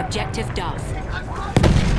Objective Duff.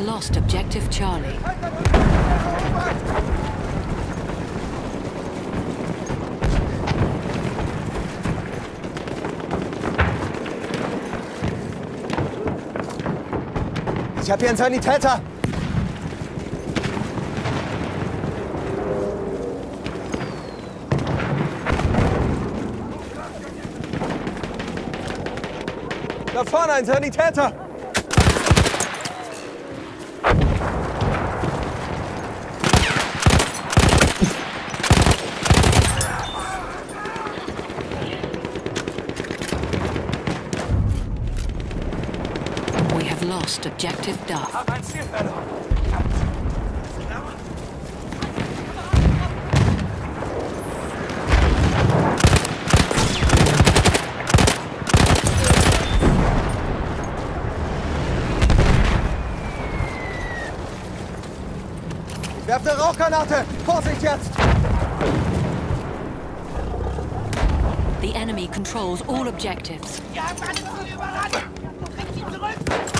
We have lost objective Charlie. Ich habe hier einen Sanitäter. Da vorne ein Sanitäter. We have lost objective Duff. Ich werfe eine Rauchgranate. Vorsicht jetzt. The enemy controls all objectives. Wir haben alles zu überrannt! Bringt ihn zurück!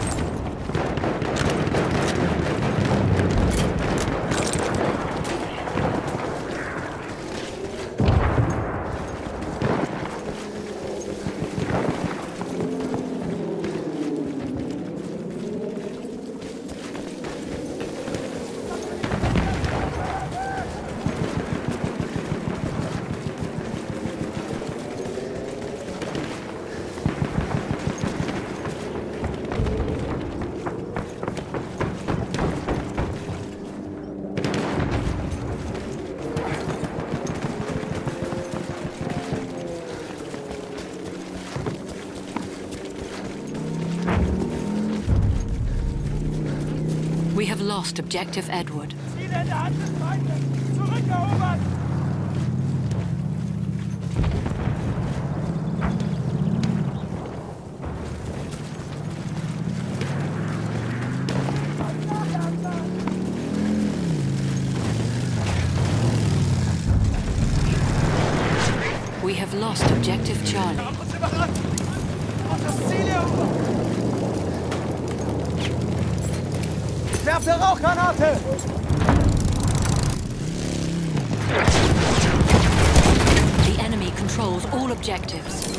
Lost objective Edward. We have lost objective Charlie. Rauchgranate. The enemy controls all objectives.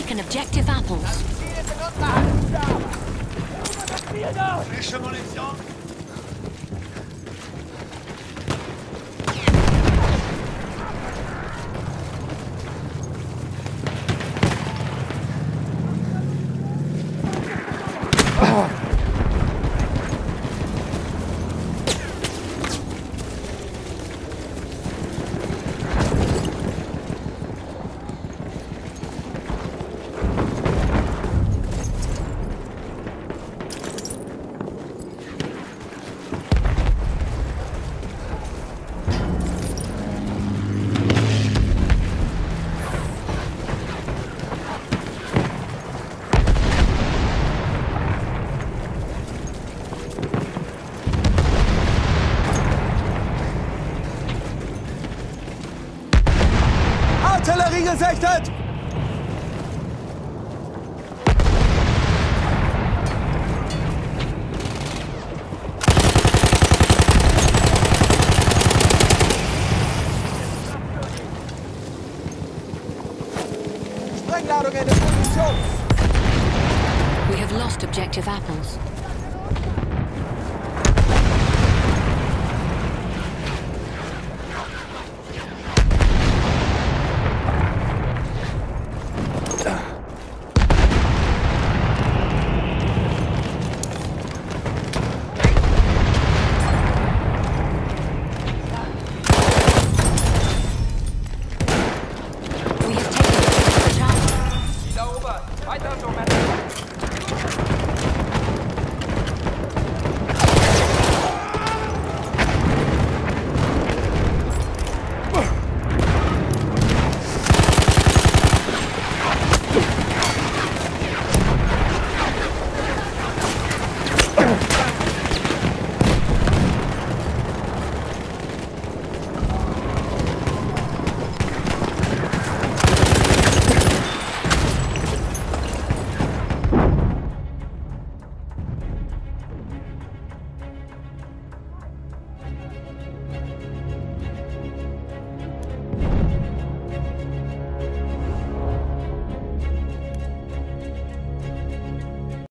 Taken objective apples. Gesichtet! We have lost objective apples.